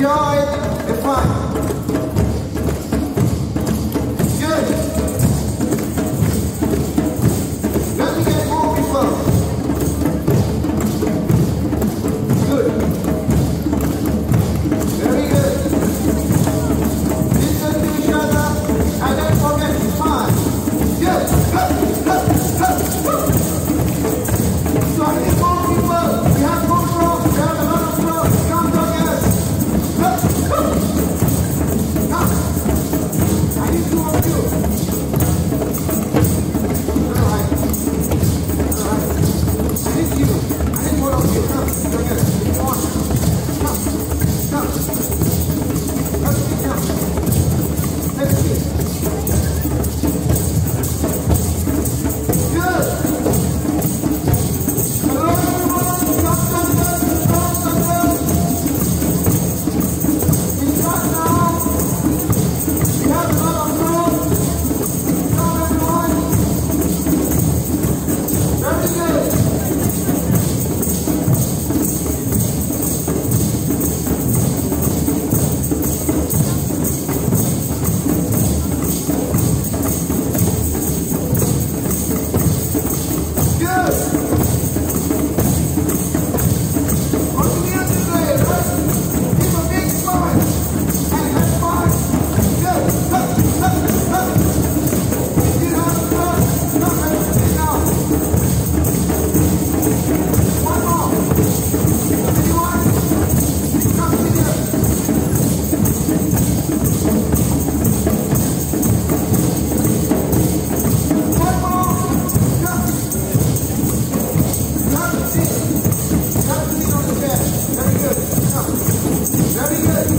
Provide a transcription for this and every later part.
enjoy the fun. good. Very good.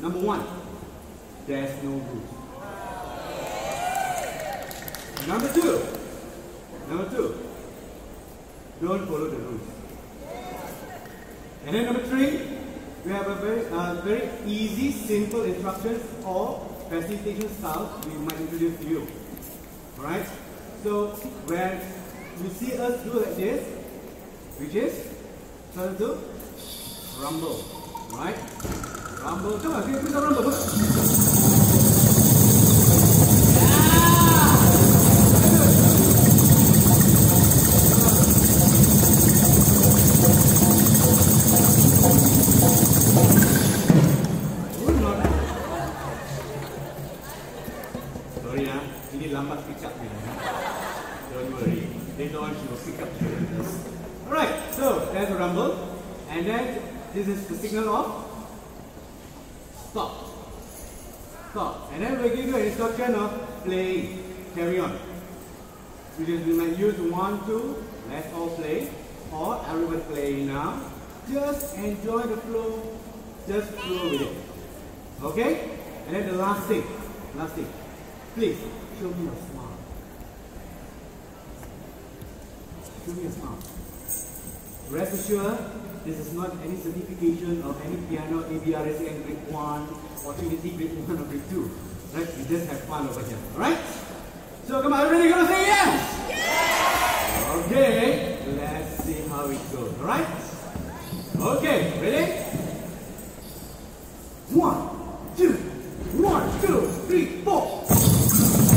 Number one, there's no rules. Number two, number two, don't follow the rules. And then number three, we have a very, uh, very easy, simple instructions or facilitation styles we might introduce to you. Alright? So when you see us do like this, which is turn to rumble. Right? Rumble. Come on, give me the rumble. Come on. Instruction of playing. Carry on. We might use one, two, let's all play. Or everyone play now. Just enjoy the flow. Just flow with it. Okay? And then the last thing, last thing. Please, show me your smile. Show me your smile. Rest assured, this is not any certification of any piano ABRSM grade 1 or Trinity grade 1 or grade 2. Right? We just have fun over here. Alright? So come on, everybody gonna say yes? Okay, let's see how it goes. Alright? Okay, ready? One, two, one, two, three, four.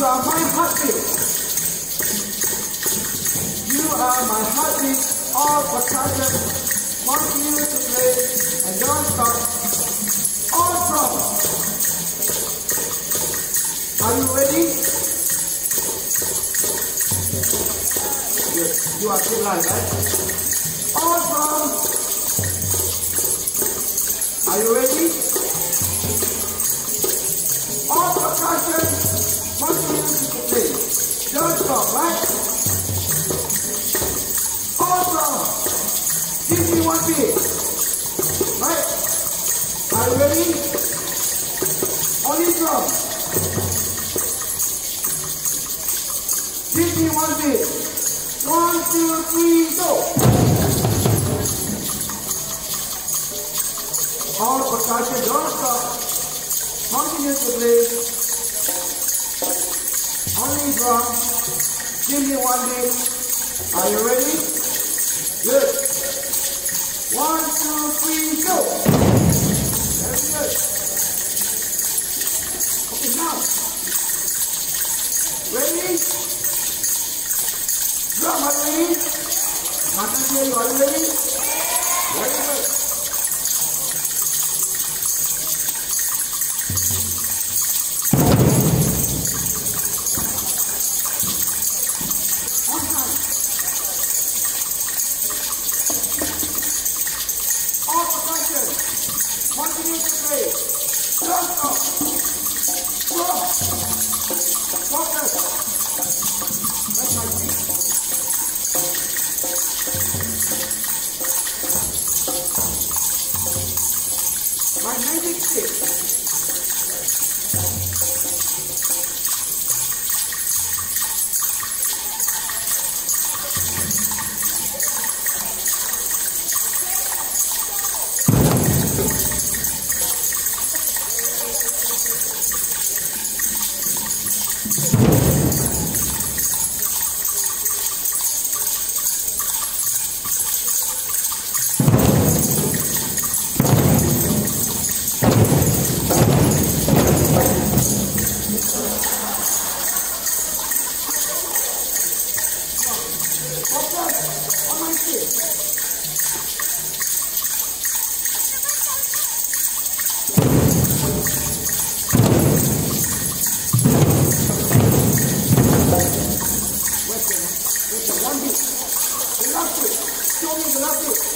You are my heartbeat. You are my heartbeat. All percussion. Continue to play and don't stop. All stop. Are you ready? Yes, you are still live, right? All drums. Are you ready? Beat. Right? Are you ready? On Only drum. Give me one beat. One, two, three, go. All percussion, don't stop. Continue to play. Only drum. Give me one beat. Are you ready? Good. One, two, three, go. Very good. Okay, now. Ready? Drum, are you ready? Martin, are you ready? Very good. Show